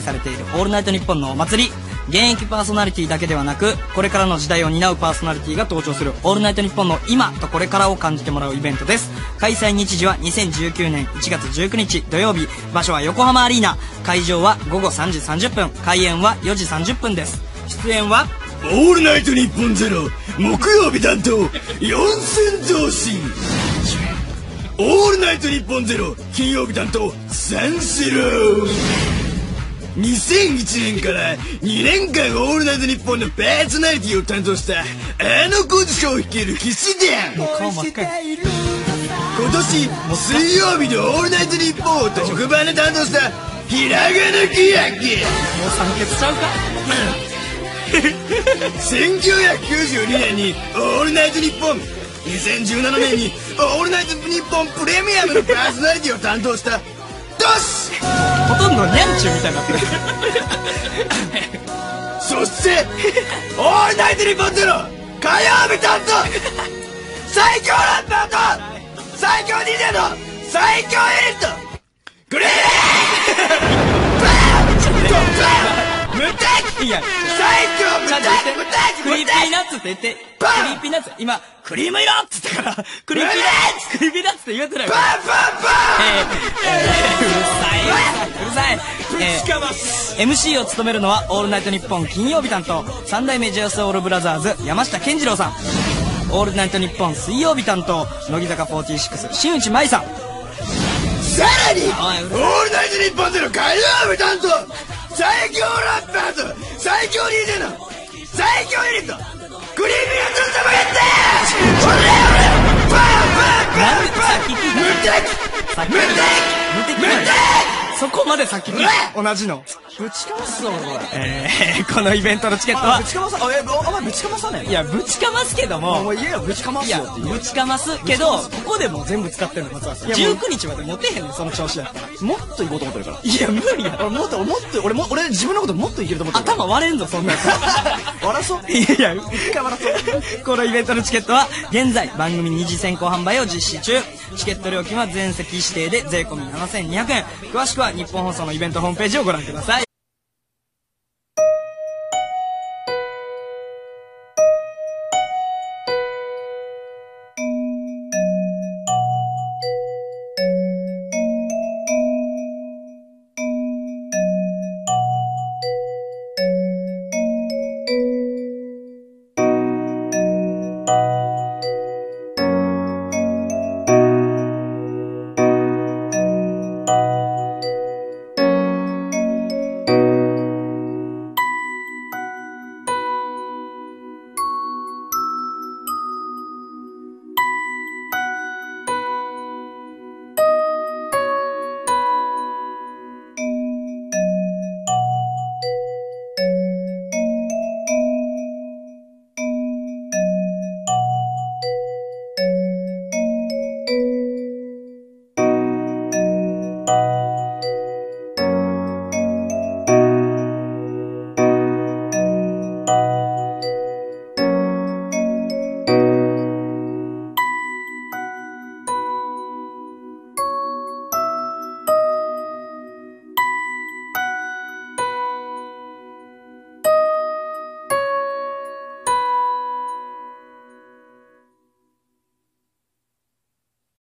催されている「オールナイトニッポン」のお祭り。現役パーソナリティだけではなくこれからの時代を担うパーソナリティが登場する「オールナイトニッポン」の今とこれからを感じてもらうイベントです。開催日時は2019年1月19日土曜日。場所は横浜アリーナ。会場は午後3時30分。開演は4時30分です。出演はオールナイトニッポンゼロ。木曜日担当四千頭身オールナイトニッポンゼロ。金曜日担当三四郎。2001年から2年間オールナイトニッポンのパーソナリティを担当したあの小塚を率いる騎士団顔真っ赤い今年水曜日の「オールナイトニッポン」を特番で担当したひらがなきやきもう酸欠ちゃうか？1992年に「オールナイトニッポン」2017年に「オールナイトニッポンプレミアム」のパーソナリティを担当したトシほとんどニャンチュみたいになってる。そして「オールナイトニッポンゼロ火曜日担当最強ラッパーと最強 DJ の最強ユニットグレーバーン無敵いや最強無敵無敵クリーピーナッツって言ってクバンリーピーナッツ今クリーム色っつったからCreepy Nuts Creepy Nuts って言えてないバンバンバう MC を務めるのは「オールナイトニッポン」金曜日担当三代目 j s オールブラザーズ山下健二郎さん「オールナイトニッポン」水曜日担当乃木坂46新内眞衣さん。さらに「オールナイトニッポンゼロ火曜日担当最強ラッパーと最強 DJ のそこまでさっきうわ同じのぶちかますぞこれえー、このイベントのチケットは。ぶちかまさあえお前ぶちかまさねいやぶちかますけどおも前言えよぶちかまいやすよってぶちかますけど。ここでもう全部使ってるの松原さん。いやもう19日まで持てへんねんその調子やったら。もっと行こうと思ってるから。いや無理や俺もっともっと俺も俺自分のこともっといけると思ってる。頭割れんぞそんなやつ。笑そ？ういやいや一回笑そうこのイベントのチケットは現在番組二次先行販売を実施中。チケット料金は全席指定で税込み7200円。詳しくは日本放送のイベントホームページをご覧ください